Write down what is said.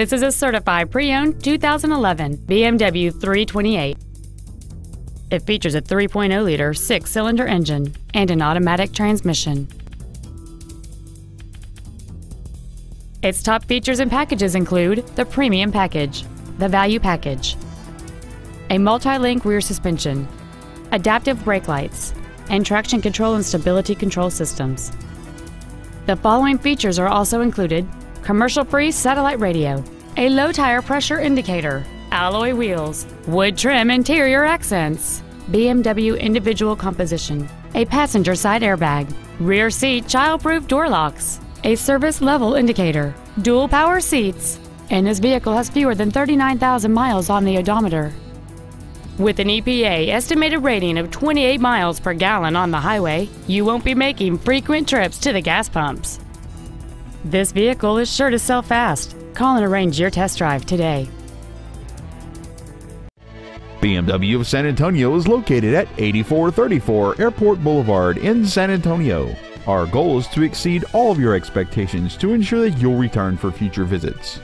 This is a certified pre-owned 2011 BMW 328. It features a 3.0-liter six-cylinder engine and an automatic transmission. Its top features and packages include the Premium Package, the Value Package, a multi-link rear suspension, adaptive brake lights, and traction control and stability control systems. The following features are also included commercial-free satellite radio, a low tire pressure indicator, alloy wheels, wood trim interior accents, BMW individual composition, a passenger side airbag, rear seat child-proof door locks, a service level indicator, dual power seats, and this vehicle has fewer than 39,000 miles on the odometer. With an EPA estimated rating of 28 miles per gallon on the highway, you won't be making frequent trips to the gas pumps. This vehicle is sure to sell fast. Call and arrange your test drive today. BMW of San Antonio is located at 8434 Airport Boulevard in San Antonio. Our goal is to exceed all of your expectations to ensure that you'll return for future visits.